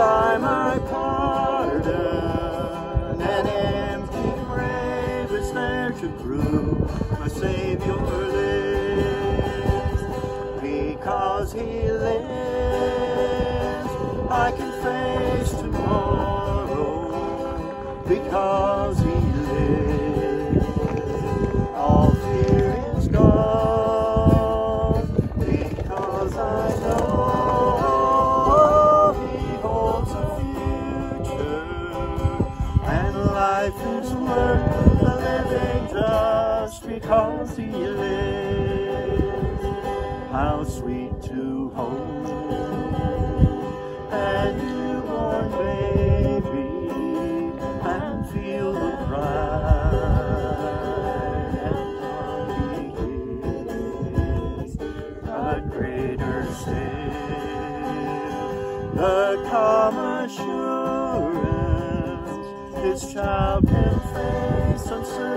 buy my pardon. An empty grave is there to prove my Savior lives. Because he lives, I can face tomorrow. Because because he lives. How sweet to hold a newborn baby and feel the pride and is a greater sin. The calm assurance his child can face uncertain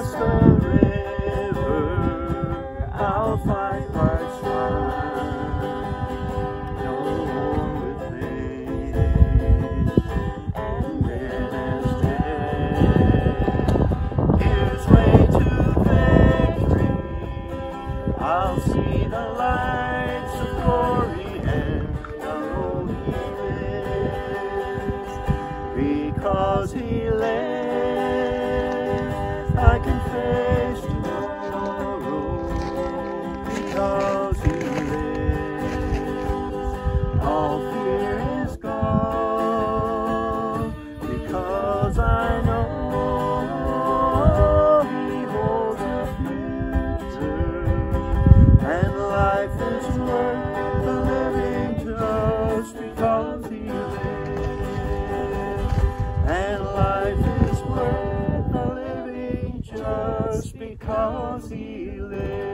The river, I'll find Christ's line, no. And I'll see the lights of glory and know He lives. Because He lives, because He lives.